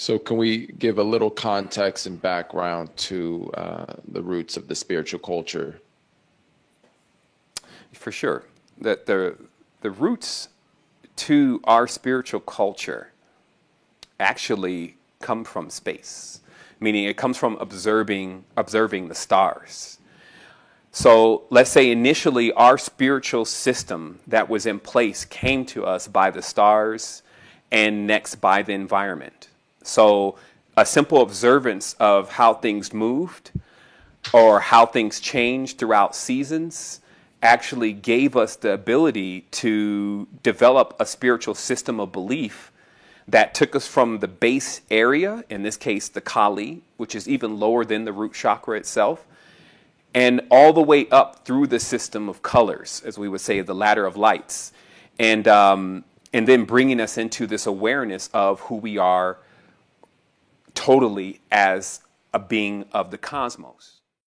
So, can we give a little context and background to uh, the roots of the spiritual culture? For sure. That the, the roots to our spiritual culture actually come from space, meaning it comes from observing, observing the stars. So let's say initially our spiritual system that was in place came to us by the stars and next by the environment. So a simple observance of how things moved or how things changed throughout seasons actually gave us the ability to develop a spiritual system of belief that took us from the base area, in this case, the Kali, which is even lower than the root chakra itself, and all the way up through the system of colors, as we would say, the ladder of lights, and um, and then bringing us into this awareness of who we are totally as a being of the cosmos.